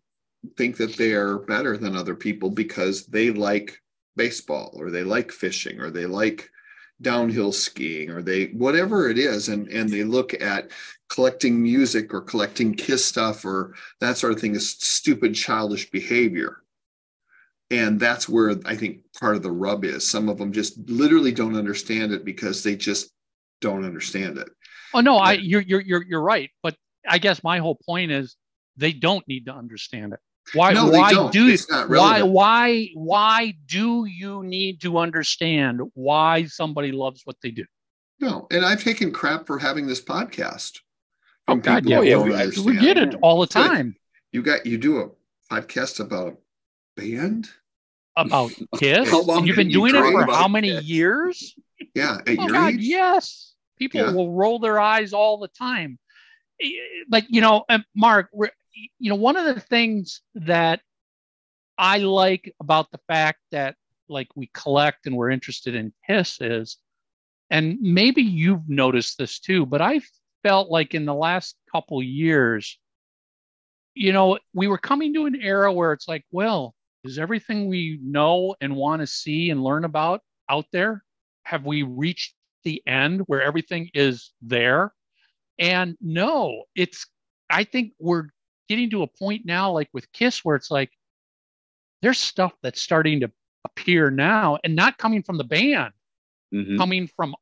think that they are better than other people because they like baseball or they like fishing or they like downhill skiing or they whatever it is and and they look at collecting music or collecting kiss stuff or that sort of thing is stupid childish behavior. And that's where i think part of the rub is. Some of them just literally don't understand it because they just don't understand it. Oh no i you're you're you're, you're right. But i guess my whole point is they don't need to understand it Why? No, why do? Not Why? Why? Why do you need to understand why somebody loves what they do? No, and I've taken crap for having this podcast. Oh God, people yeah, we, we- get it all the Good. time You got you do a podcast about a band? about Kiss. How long and you've been you doing it for how many Kiss? years? Yeah, Oh God, yes. People Yeah. will roll their eyes all the time. Eh, Like you know, Mark, you know, one of the things that I like about the fact that like we collect and we're interested in Kiss is, and maybe you've noticed this too, but I felt like in the last couple years, you know, we were coming to an era where it's like, well, is everything we know and want to see and learn about out there? Have we reached the end where everything is there? And no, it's, I think we're getting to a point now, like with Kiss, where it's like, there's stuff that's starting to appear now and not coming from the band, Mhm. coming from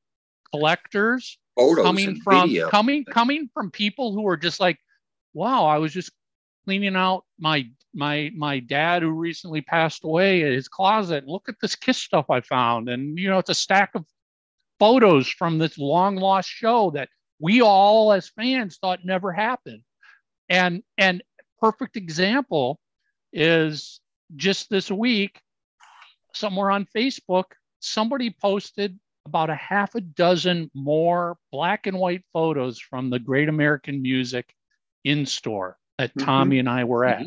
collectors, Photos coming from video. coming coming from people who are just like wow i was just cleaning out my my my dad who recently passed away at his closet look at this kiss stuff i found and you know it's a stack of photos from this long lost show that we all as fans thought never happened and and perfect example is just this week somewhere on facebook somebody posted about a half a dozen more black and white photos from the Great American Music in store that Mhm. Tommy and I were at.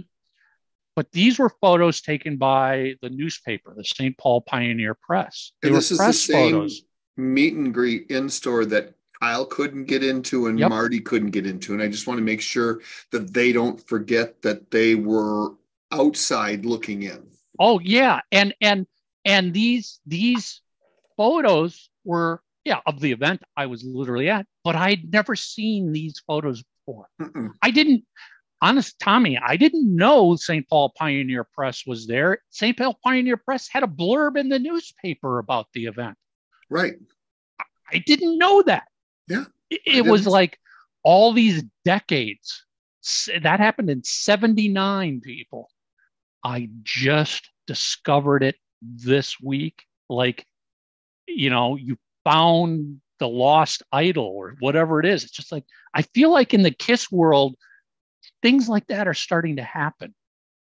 But these were photos taken by the newspaper, the St. Paul Pioneer Press. They And were this is the press same photos. meet and greet in store that Kyle couldn't get into and Yep. Marty couldn't get into. And I just want to make sure that they don't forget that they were outside looking in. Oh yeah, and and and these these photos were yeah of the event I was literally at, but I'd never seen these photos before. Mm-mm. I didn't, honest Tommy, I didn't know St. Paul Pioneer Press was there. St. Paul Pioneer Press had a blurb in the newspaper about the event. Right. I didn't know that. Yeah, It, it was like all these decades. That happened in 79, people. I just discovered it this week. Like, you know, you found the lost idol or whatever it is. It's just like, I feel like in the KISS world, things like that are starting to happen.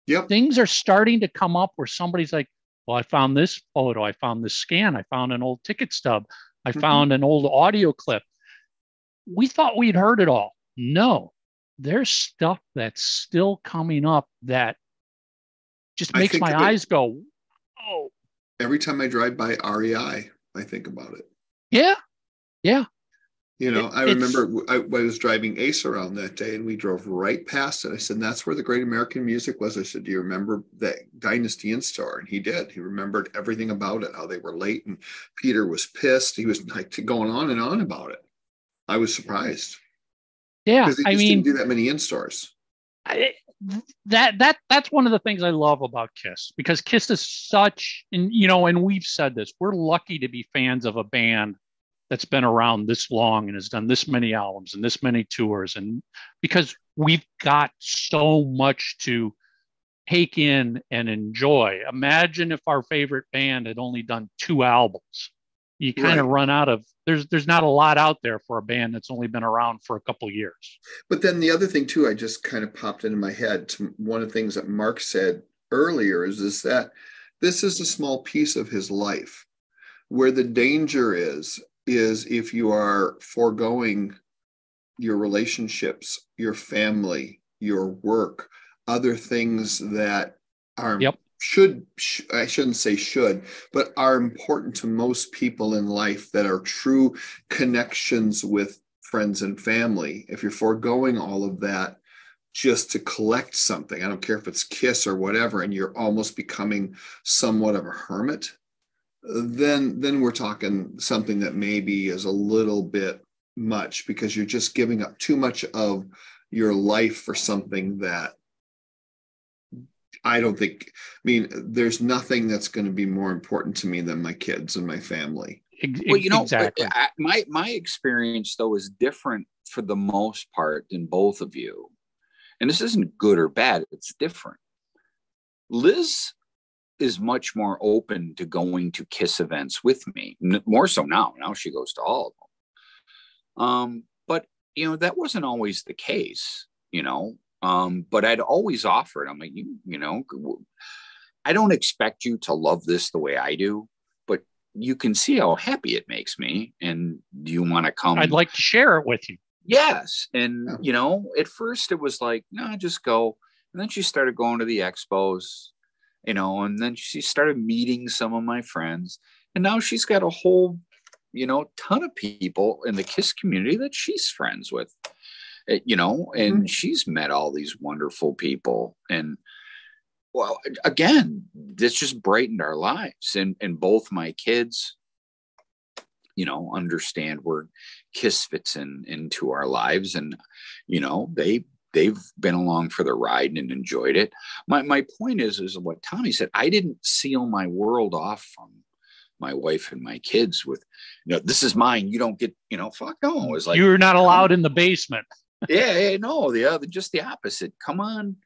Yep. Things are starting to come up where somebody's like, well, I found this photo, I found this scan, I found an old ticket stub, I Mhm. found an old audio clip. We thought we'd heard it all. No, there's stuff that's still coming up that just makes my of it- eyes go, oh, Every time I drive by REI, I think about it. yeah, Yeah. You know, It- I remember I, I was driving Ace around that day and we drove right past it. I said, That's where the great American music was. I said, Do you remember that Dynasty in store? And he did. He remembered everything about it, how they were late. And Peter was pissed. He was like going on and on about it. I was surprised yeah. I mean, didn't do that many in stores. I, that that that's one of the things I love about Kiss because Kiss is such, and you know, and we've said this. We're lucky to be fans of a band that's been around this long and has done this many albums and this many tours, and because we've got so much to take in and enjoy. Imagine if our favorite band had only done two albums. You kind of run out of there's there's not a lot out there for a band that's only been around for a couple years. But then the other thing too, I just kind of popped into my head. To one of the things that Mark said earlier is is that this is a small piece of his life. Where the danger is is if you are foregoing your relationships, your family, your work, other things that are Yep. Should sh- I shouldn't say should, but are important to most people in life that are true connections with friends and family. If you're foregoing all of that just to collect something, I don't care if it's Kiss or whatever, and you're almost becoming somewhat of a hermit, then then we're talking something that maybe is a little bit much because you're just giving up too much of your life for something that I don't think. I mean, there's nothing that's going to be more important to me than my kids and my family. Well, you know, exactly. I, my my experience though is different for the most part than both of you, and this isn't good or bad. It's different. Liz is much more open to going to kiss events with me more so now now she goes to all of them um but you know that wasn't always the case you know um but i'd always offered i'm like you you know i don't expect you to love this the way i do but you can see how happy it makes me and do you want to come I'd like to share it with you. Yes. And, you know, at first it was like, no, just go. And then she started going to the expos, you know, and then she started meeting some of my friends. And now she's got a whole, you know, ton of people in the KISS community that she's friends with, Eh, you know, and mm-hmm. she's met all these wonderful people. And, well, again, this just brightened our lives. And, and both my kids, you know, understand where Kiss fits in into our lives, and you know, they they've been along for the ride and enjoyed it. My my point is is what Tommy said. I didn't seal my world off from my wife and my kids with, you know, this is mine. You don't get, you know, fuck no. It was like You're not allowed in the basement. Yeah, no, the uh, other, just the opposite. Come on,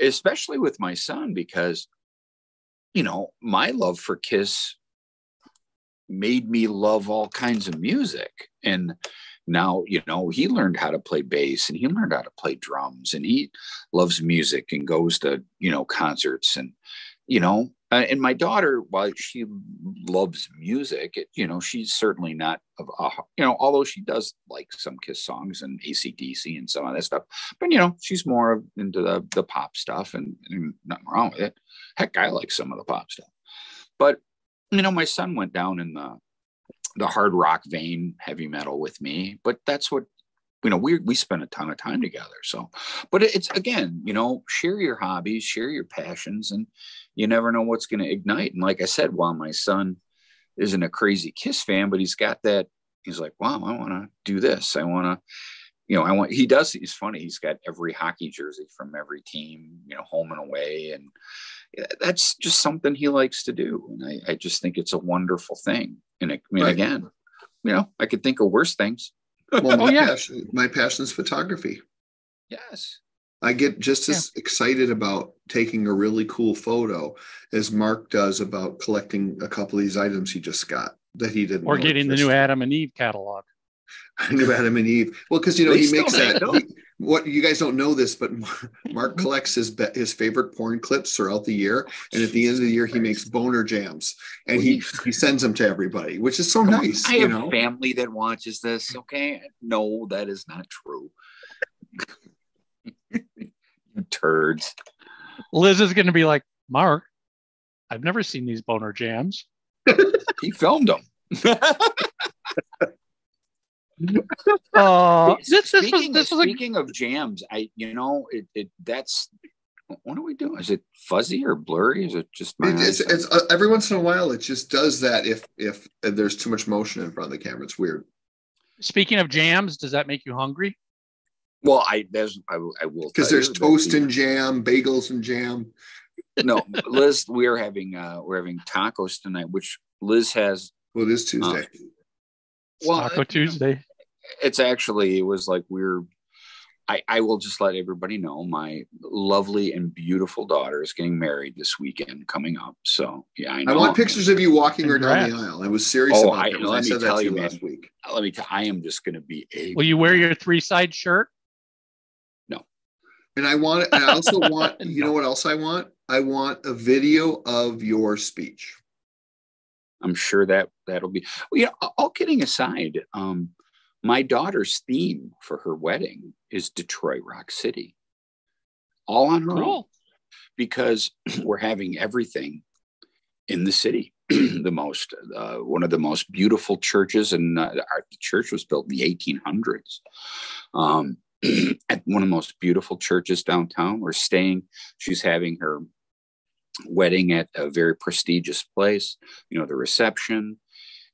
especially with my son, because you know my love for Kiss made me love all kinds of music, and now you know he learned how to play bass and he learned how to play drums, and he loves music and goes to you know concerts and you know. Uh, and my daughter, while she loves music, it, you know, she's certainly not of, a, you know, although she does like some Kiss songs and ACDC and some of that stuff, but you know, she's more into the, the pop stuff and, and nothing wrong with it. Heck, I like some of the pop stuff, but you know, my son went down in the the hard rock vein, heavy metal with me, but that's what you know. We we spend a ton of time together, so. But it's again, you know, share your hobbies, share your passions, and you never know what's going to ignite. And like I said, while my son isn't a crazy Kiss fan, but he's got that. He's like, wow, I want to do this. I want to, you know, I want. He does. He's funny. He's got every hockey jersey from every team, you know, home and away, and that's just something he likes to do. And I, I just think it's a wonderful thing. And I mean, Right. again, you know, I could think of worse things. Well, oh, my, Oh, yeah. passion, my passion is photography. Yes. I get just as excited about taking a really cool photo as Mark does about collecting a couple of these items he just got that he didn't. Or getting the new. Adam and Eve catalog. new Adam and Eve. Well, because you know They he makes that. he- what you guys don't know this, but Mark, Mark collects his be- his favorite porn clips throughout the year, and at the end of the year he makes boner jams, and he he sends them to everybody, which is so nice. I you have know, family that watches this. Okay. No, that is not true. you turds. Liz is going to be like, Mark, I've never seen these boner jams. He filmed them. Uh, this, this was speaking, this of, was a speaking of jams, I you know it, it that's what are we doing? Is it fuzzy or blurry? Is it just my It- it's, it's uh, every once in a while it just does that if if there's too much motion in front of the camera. It's weird. speaking of jams. Does that make you hungry? well, I there's I, will- I will Because there's you toast the- and jam, bagels and jam. no, Liz, we are having uh we're having tacos tonight, which Liz has. Well, it is Tuesday. Well, Taco Tuesday. it's actually it was like we're. I, I will just let everybody know my lovely and beautiful daughter is getting married this weekend coming up. So yeah, I know. I want pictures of you walking her down the aisle. I was serious Oh, about I- that. when let I me tell you, you man. last week. Let me. Tell, I am just going to be a. Will you wear your three side shirt? No. And I want, and I also want, you know what else I want? I want a video of your speech. I'm sure that that'll be. Well, you know, all kidding aside, um, my daughter's theme for her wedding is Detroit Rock City, all on her own, because we're having everything in the city. the most, uh, one of the most beautiful churches, and uh, our the church was built in the 1800s. Um, at one of the most beautiful churches downtown. We're staying. She's having her wedding at a very prestigious place you know the reception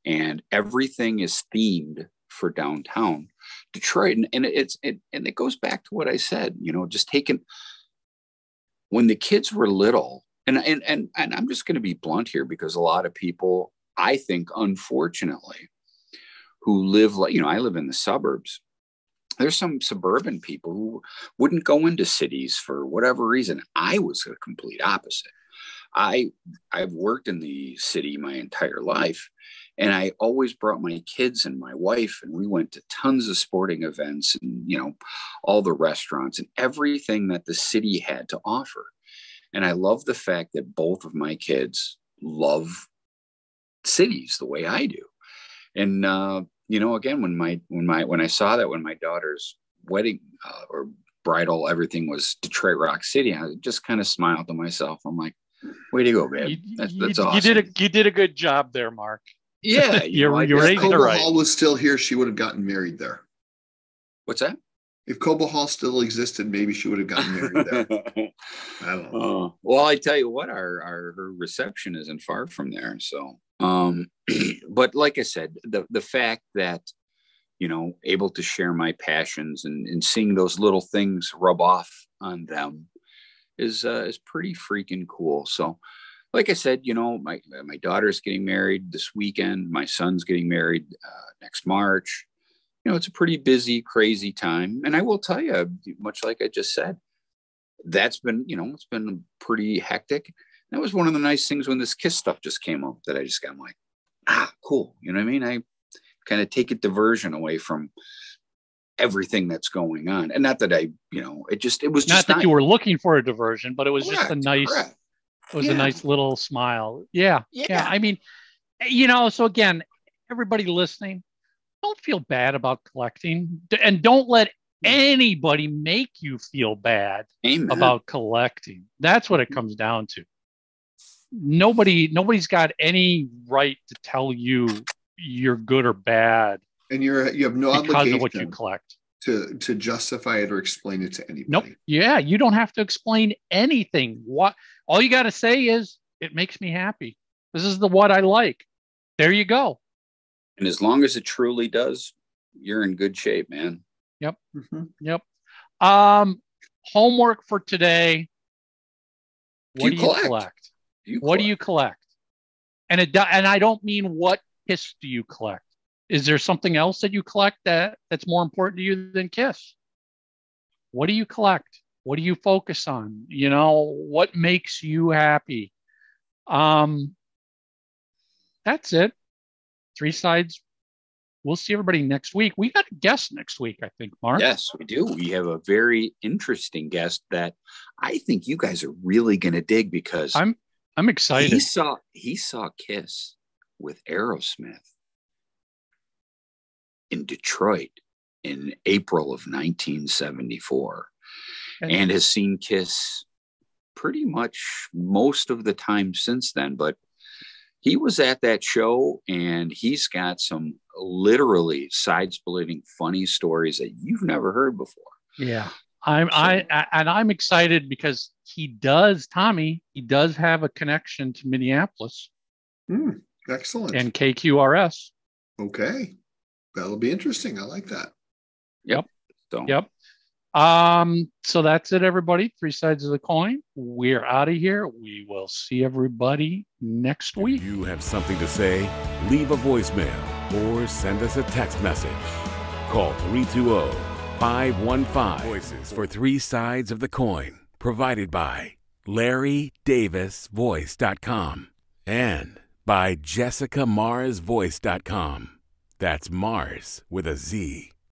and everything is themed for downtown detroit and, and it's it, and it goes back to what i said you know just taking when the kids were little and and and, and i'm just going to be blunt here because a lot of people i think unfortunately who live like you know i live in the suburbs there's some suburban people who wouldn't go into cities for whatever reason. I was a complete opposite. I I've worked in the city my entire life and I always brought my kids and my wife and we went to tons of sporting events and you know all the restaurants and everything that the city had to offer. And I love the fact that both of my kids love cities the way I do. And uh, you know, again, when my when my when I saw that when my daughter's wedding uh, or bridal, everything was Detroit Rock City, I just kind of smiled to myself. I'm like, way to go, babe. That's, that's you, awesome. you did a you did a good job there, Mark. yeah, you know, I you're just- raising Cobo right. Hall was still here, she would have gotten married there. What's that? If Cobo Hall still existed, maybe she would have gotten married there. I don't know. Uh, well, I tell you what, our, our her reception isn't far from there. So, um, but like I said, the the fact that you know able to share my passions and, and seeing those little things rub off on them is uh, is pretty freaking cool. So, like I said, you know, my my daughter's getting married this weekend. My son's getting married uh, next March. You know, it's a pretty busy, crazy time. And I will tell you, much like I just said, that's been, you know, it's been pretty hectic. That was one of the nice things when this kiss stuff just came up that I just got I'm like, ah, cool. You know what I mean? I kind of take a diversion away from everything that's going on. And not that I, you know, it just, it was Not that nice. you were looking for a diversion, but it was just a nice correct. it was Yeah. a nice little smile. Yeah, yeah. Yeah. I mean, you know, so again, everybody listening, don't feel bad about collecting and don't let mm. anybody make you feel bad Amen. about collecting. That's what it mm-hmm. comes down to. Nobody nobody's got any right to tell you you're good or bad And you're you have no because of obligation what you collect. to to justify it or explain it to anybody. Nope. Yeah, you don't have to explain anything. What all you got to say is it makes me happy. This is the what I like. There you go. and as long as it truly does, you're in good shape, man. Mhm. Yep. Um homework for today. Do What you do you collect? collect? You What do you collect? And it do- and I don't mean what kiss do you collect? Is there something else that you collect that that's more important to you than kiss? What do you collect? What do you focus on? You know, what makes you happy? Um that's it. Three sides. We'll see everybody next week. We got a guest next week, I think, Mark. Yes, we do. We have a very interesting guest that I think you guys are really going to dig because I'm I'm excited. he saw he saw Kiss with Aerosmith in Detroit in April of 1974 And- and has seen Kiss pretty much most of the time since then but he was at that show and he's got some literally side-splitting funny stories that you've never heard before Yeah. I'm I, I and I'm excited because he does, Tommy, he does have a connection to Minneapolis Hmm, excellent. and KQRS. okay. That'll be interesting. I like that. Yep. so Yep. Um, so that's it, everybody. Three sides of the coin. We're out of here. We will see everybody next If week. you have something to say, leave a voicemail or send us a text message. Call 320 515 Voices for Three Sides of the Coin. Provided by LarryDavisVoice.com and by JessicaMarzVoice.com. That's Marz with a Z.